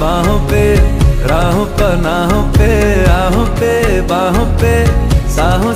बाहों पे राहों पनाहों पे आहों पे बाहों पे साहों